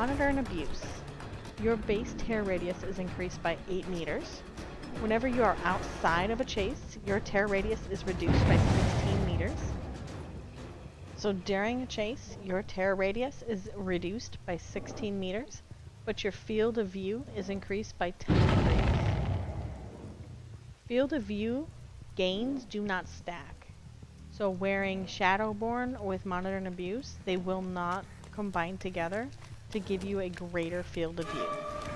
Monitor and Abuse. Your base terror radius is increased by 8 meters. Whenever you are outside of a chase, your terror radius is reduced by 16 meters. So during a chase, your terror radius is reduced by 16 meters, but your field of view is increased by 10 degrees. Field of view gains do not stack. So wearing Shadowborn with Monitor and Abuse, they will not combine together to give you a greater field of view.